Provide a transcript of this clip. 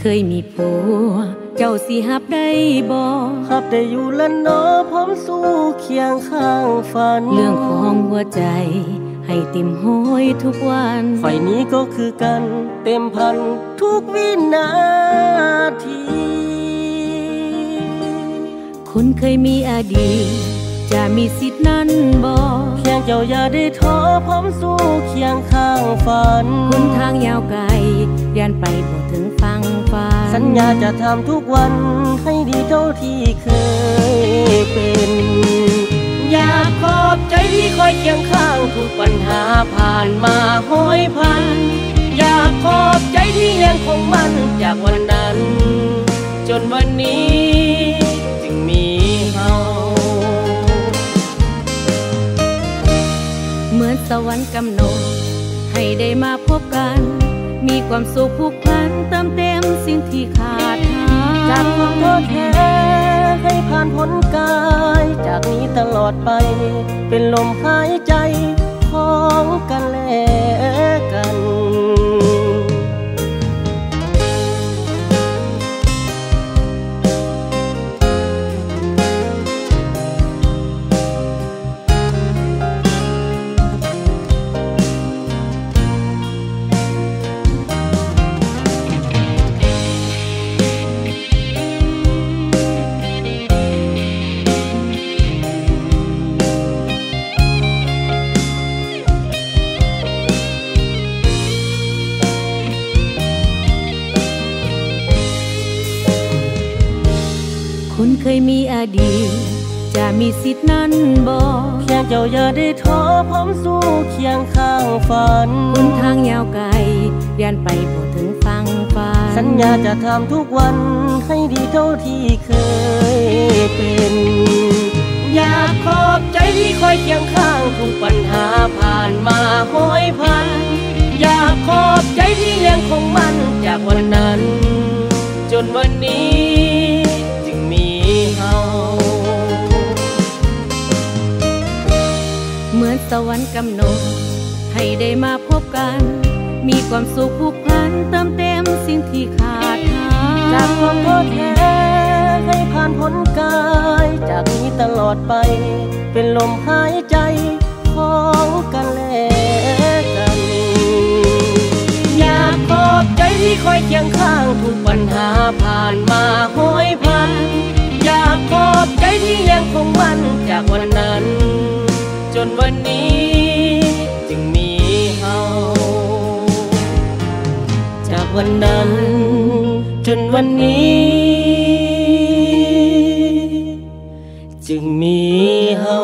เคยมีผัว เจ้าสิหับได้บ่หับได้อยู่ละเนอพร้อมสู้เคียงข้างฝัน เรื่องของหัวใจให้ติมห้อยทุกวันไฟนี้ก็คือกันเต็มพันทุกวินาทีคุณเคยมีอดีต จะมีสิทธินั้นบ่เพียงเจ้าอย่าได้ท้อพร้อมสู้เคียงข้างฝันคุณทางยาวไกลเรียนไปบ่ถึงฟังฟ้าสัญญาจะทำทุกวันให้ดีเท่าที่เคยเป็น อยากขอบใจที่คอยเคียงข้างทุกปัญหาผ่านมาห้อยพัน อยากขอบใจที่ยังคงมั่นจากวันนั้น จนวันนี้ นสวรรค์กำหนด ให้ได้มาพบกัน มีความสุขผูกพันเติมเต็มสิ่งที่ขาดหายจากความท้อแท้ให้ผ่านพ้นกาย จากนี้ตลอดไป เป็นลมหายใจของกันและ ยมีอดีต จะมีสิทธินั้นบ่เพียงเจ้าอย่าได้ท้อพร้อมสู้เคียงข้างฝันคุณทางยาวไกลเรียนไปบ่ถึงฟังฟ้าสัญญาจะทำทุกวันให้ดีเท่าที่เคยเป็น อยากขอบใจที่คอยเคียงข้างทุกปัญหาผ่านมาห้อยพัน อยากขอบใจที่ยังคงมั่นจากวันนั้น จนวันนี้ วรรค์กำหนด ให้ได้มาพบกัน มีความสุขผูกพันเติมเต็มสิ่งที่ขาดหายจากความท้อแท้ให้ผ่านพ้นกาย จากนี้ตลอดไป เป็นลมหายใจของกันและกันอยากขอบใจที่คอยเคียงข้างทุกปัญหาผ่านมาห้อยพันอยากขอบใจที่ยังคงมั่นจากวันนั้น จนวันนี้ วันนั้น จนวันนี้ จึงมีเฮา